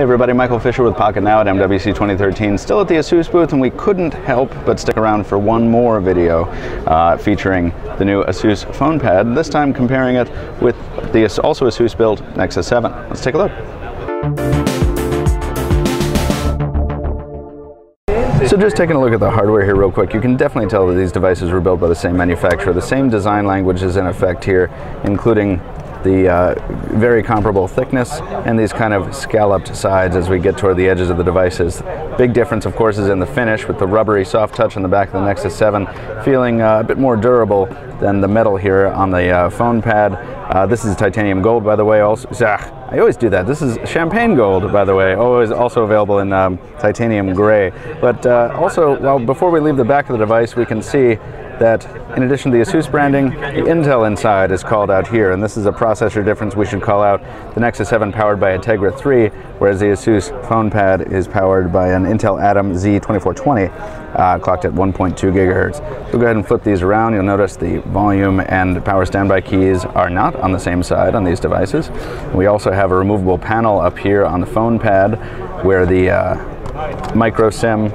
Hey everybody, Michael Fisher with Pocketnow at MWC 2013, still at the ASUS booth, and we couldn't help but stick around for one more video uh, featuring the new ASUS FonePad, this time comparing it with the also ASUS built Nexus 7. Let's take a look. So just taking a look at the hardware here real quick, you can definitely tell that these devices were built by the same manufacturer. The same design language is in effect here, including the uh, very comparable thickness and these kind of scalloped sides as we get toward the edges of the devices. Big difference, of course, is in the finish with the rubbery soft touch on the back of the Nexus 7 feeling uh, a bit more durable than the metal here on the uh, FonePad. Uh, this is titanium gold, by the way. Also, I always do that. This is champagne gold, by the way. Always also available in um, titanium gray. But uh, also, well, before we leave the back of the device, we can see that in addition to the ASUS branding, the Intel inside is called out here, and this is a processor difference we should call out. The Nexus 7 powered by a Tegra 3, whereas the ASUS FonePad is powered by an Intel Atom Z2420, uh, clocked at 1.2 gigahertz. So go ahead and flip these around. You'll notice the volume and power standby keys are not on the same side on these devices. We also have a removable panel up here on the FonePad where the uh, micro SIM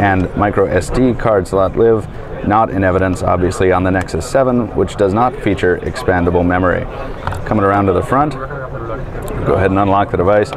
and micro SD card slot live not in evidence obviously on the Nexus 7, which does not feature expandable memory. Coming around to the front, go ahead and unlock the device.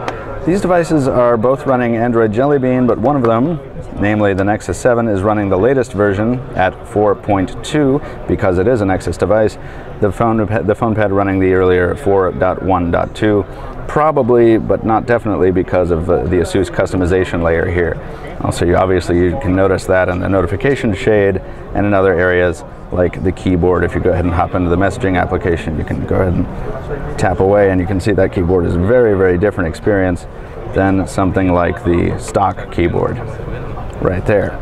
These devices are both running Android Jelly Bean, but one of them, namely the Nexus 7, is running the latest version at 4.2 because it is a Nexus device. The phone, the FonePad running the earlier 4.1.2, probably, but not definitely because of uh, the ASUS customization layer here. Also, you, obviously you can notice that in the notification shade and in other areas like the keyboard. If you go ahead and hop into the messaging application, you can go ahead and tap away and you can see that keyboard is a very, very different experience than something like the stock keyboard right there.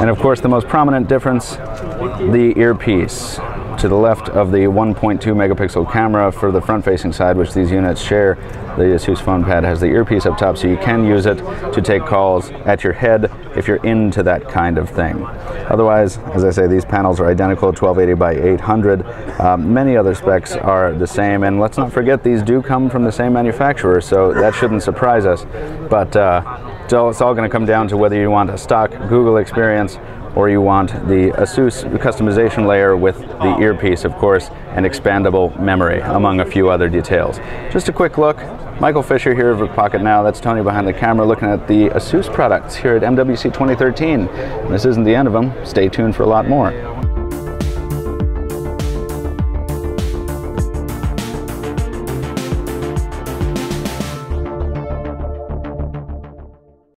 And of course, the most prominent difference, the earpiece to the left of the 1.2 megapixel camera for the front-facing side, which these units share. The ASUS FonePad has the earpiece up top, so you can use it to take calls at your head if you're into that kind of thing. Otherwise, as I say, these panels are identical, 1280 by 800. Um, many other specs are the same, and let's not forget these do come from the same manufacturer, so that shouldn't surprise us. But uh, it's all going to come down to whether you want a stock Google experience or you want the ASUS customization layer with the earpiece, of course, and expandable memory, among a few other details. Just a quick look. Michael Fisher here of Pocketnow. That's Tony behind the camera looking at the ASUS products here at MWC 2013. And this isn't the end of them. Stay tuned for a lot more.